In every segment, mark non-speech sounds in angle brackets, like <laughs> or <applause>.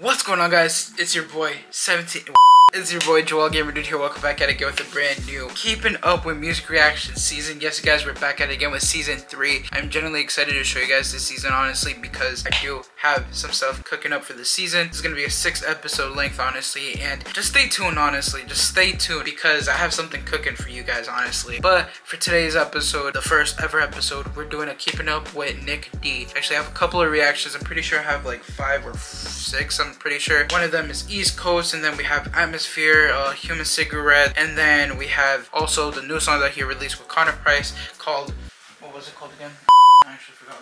What's going on guys? It's your boy 17 it's your boy Joel Gamer Dude here. Welcome back at it again with a brand new Keeping Up with Music Reaction season. Yes, guys, we're back at it again with season three. I'm generally excited to show you guys this season, honestly, because I do have some stuff cooking up for the season. It's gonna be a six episode length, honestly, and just stay tuned, honestly. Just stay tuned because I have something cooking for you guys, honestly. But for today's episode, the first ever episode, we're doing a Keeping Up with Nic D. Actually, I have a couple of reactions. I'm pretty sure I have like five or six. I'm pretty sure. One of them is East Coast, and then we have Atmosphere, uh, Human Cigarette, and then we have also the new song that he released with Connor Price called, what was it called again?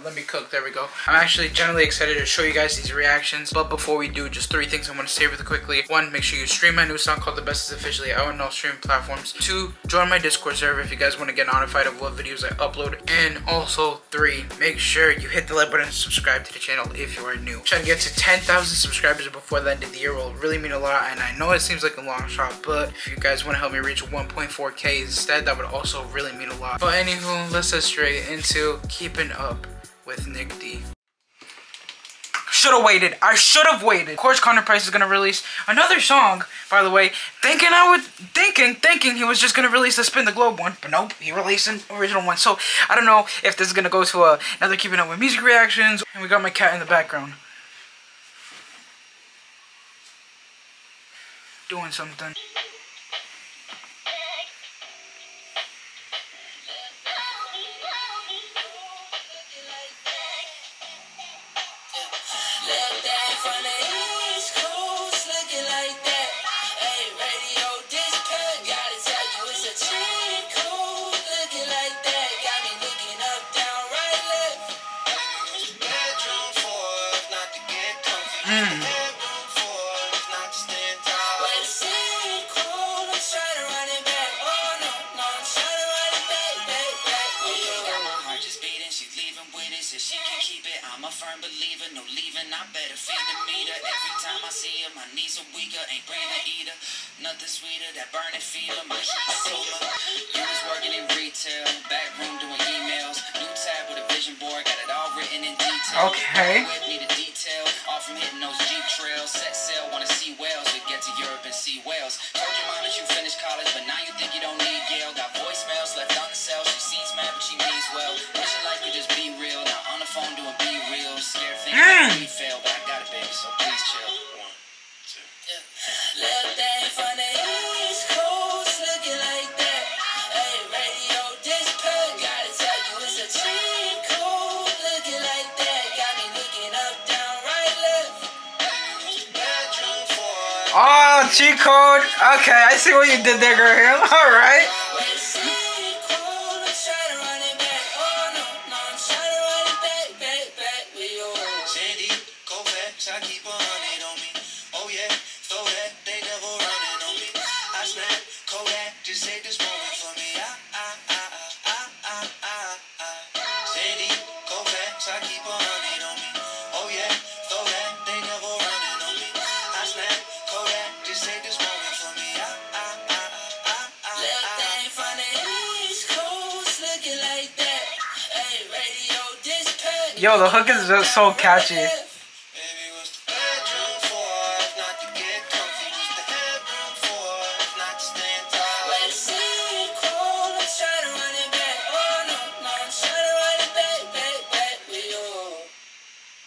Let me cook. There we go. I'm actually generally excited to show you guys these reactions. But before we do, just three things I want to say really quickly. One, make sure you stream my new song called The Best is officially out on all streaming platforms. Two, join my Discord server if you guys want to get notified of what videos I upload. And also, three, make sure you hit the like button and subscribe to the channel if you are new. Trying to get to 10,000 subscribers before the end of the year will really mean a lot. And I know it seems like a long shot, but if you guys want to help me reach 1.4k instead, that would also really mean a lot. But anywho, let's get straight into keeping up with Nic D. Should have waited. I should have waited. Of course, Connor Price is gonna release another song. By the way, thinking I would, thinking, thinking he was just gonna release the Spin the Globe one, but nope, he released an original one. So I don't know if this is gonna go to a, another Keeping Up with Music reactions. And we got my cat in the background doing something. Firm believer, no leaving, I better feed the meter. Every time I see her, my knees are weaker, ain't breathing either. Nothing sweeter, that burning fever, my heat cooler. You was working in retail, back room doing emails. New tab with a vision board, got it all written in detail. Okay. Need a detail, off from hitting those Jeep trails. Set sail, wanna see whales, we get to Europe and see whales. Told your mom that you finished college, but now you think you don't need Yale. Got voicemails left on the cell, she seems mad, but she means well. Life could just be real, now phone doing be real. Scared things mm. we fail, but I got it, baby, so please chill. One, two. Yeah. Little thing from the East Coast, looking like that. Hey, radio dispatch, gotta tell you it's a cheat code, looking like that. Got me looking up, down, right, left. Oh, cheat code. Okay, I see what you did there, girl. <laughs> All right. Yo, the hook is just so catchy.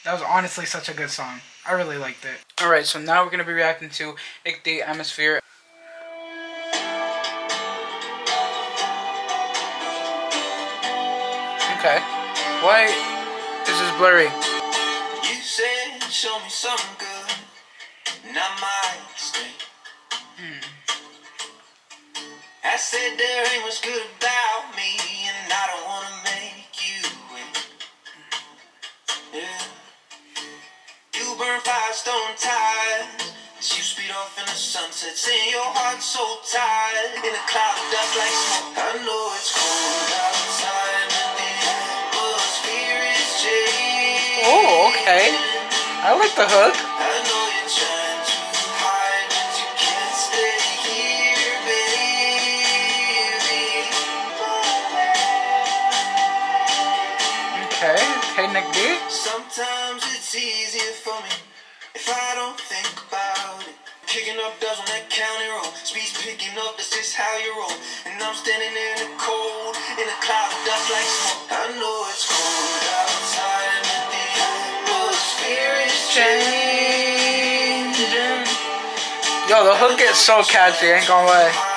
That was honestly such a good song. I really liked it. Alright, so now we're going to be reacting to Nic D Atmosphere. Okay. Why blurry. You said show me something good, not my mistake. Hmm. I said there ain't much good about me, and I don't wanna make you wait. Yeah. You burn five stone ties. You speed off in the sunset, saying your heart so tired in a cloud of dust like smoke. I like the hook. Okay, okay, Nic D. Sometimes it's easier for me if I don't think about it. Kicking up dust on that county road. Speeds picking up, that's just how you roll. And I'm standing in the cold, in a cloud of dust like smoke. I know it's cold changing. Yo, the hook is so catchy, ain't gonna lie.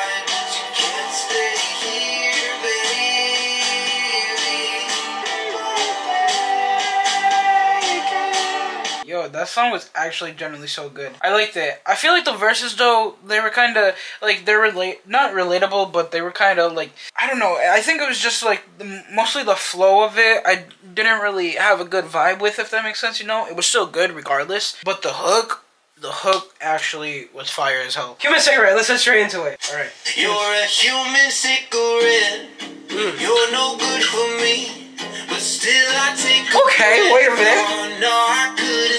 That song was actually generally so good. I liked it. I feel like the verses though, they were kind of like they're relate not relatable, but they were kind of like I don't know. I think it was just like the, mostly the flow of it. I didn't really have a good vibe with, if that makes sense. You know, it was still good regardless, but the hook. The hook actually was fire as hell. Human cigarette. Let's get straight into it. All right. You're a human cigarette. Hmm. You're no good for me. But still, I take Okay, wait a minute.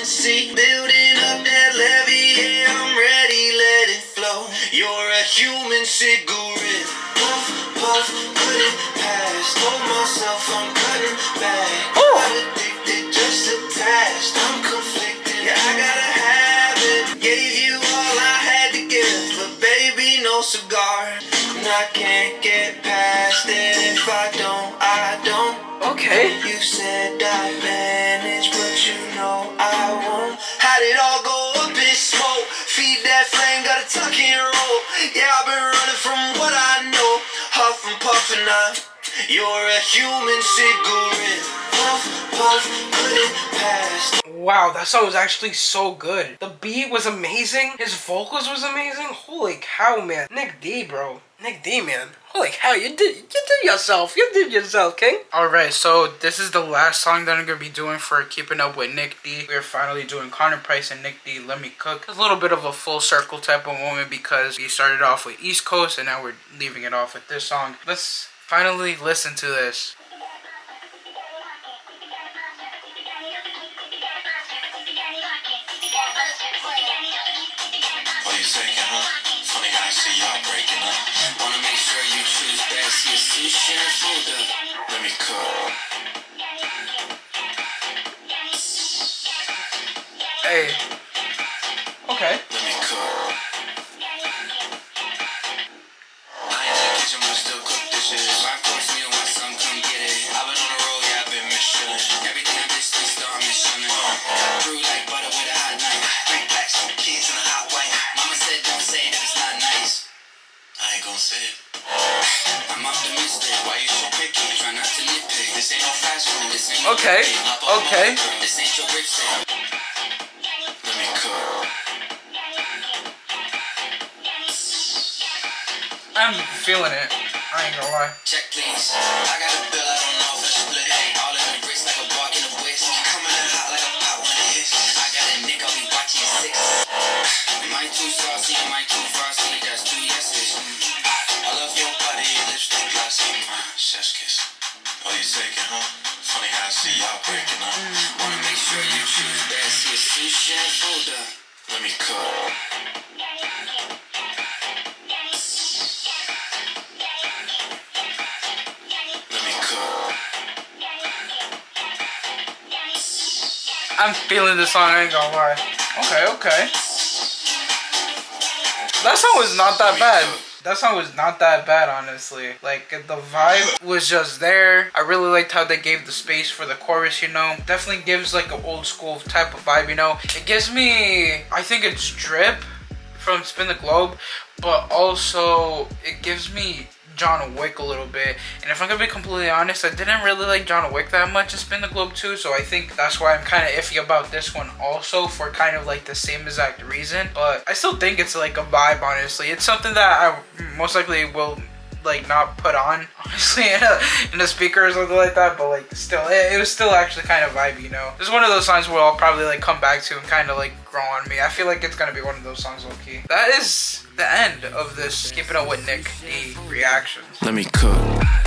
No, I couldn't see. Building up that levee, yeah, I'm ready, let it flow. You're a human cigarette. Puff, puff, put it past. Told myself I'm cutting back. Ooh. Not addicted, just attached. I'm conflicted. Yeah, I gotta have it. Gave you all I had to give, but baby, no cigar. And I can't get past it if I don't, I don't. Okay. You said I manage, Yeah, I've been running from what I know. I. You're a human cigarette. Puff, puff. Wow, that song was actually so good. The beat was amazing. His vocals was amazing. Holy cow, man. Nic D, bro. Nic D, man. Holy cow, you did you did yourself. You did yourself, King. Alright, so this is the last song that I'm gonna be doing for Keeping Up with Nic D. We're finally doing Connor Price and Nic D. Let Me Cook. It's a little bit of a full circle type of moment because we started off with East Coast and now we're leaving it off with this song. Let's finally listen to this. Me Okay. I'm feeling it. I ain't gonna lie. Check please. I got a bill, I don't know if it's split. All in the wrist like a bark in a whisk. Coming in hot like a pot when it hits. I got a nick, I'll be watching six. Am too saucy? Am too frosty? That's two yeses. I love your body, your lipstick glossy. Chef's kiss. Oh, you taking, huh? I'm feeling this song, I ain't gonna lie. Okay, okay. That song was not that bad. That song was not that bad, honestly. Like, the vibe was just there. I really liked how they gave the space for the chorus, you know. Definitely gives, like, an old school type of vibe, you know. It gives me, I think it's Drip from Spin the Globe, but also it gives me John Wick a little bit. And if I'm gonna be completely honest, I didn't really like John Wick that much in Spin the Globe too, so I think that's why I'm kind of iffy about this one also for kind of like the same exact reason. But I still think it's like a vibe, honestly. It's something that I most likely will like not put on <laughs> honestly in a, in a speaker or something like that but like still it, it was still actually kind of vibey you know? It's one of those songs where i'll probably like come back to and kind of like grow on me. I feel like it's gonna be one of those songs low key that is the end of this keeping up with nic d reactions. Let me cook.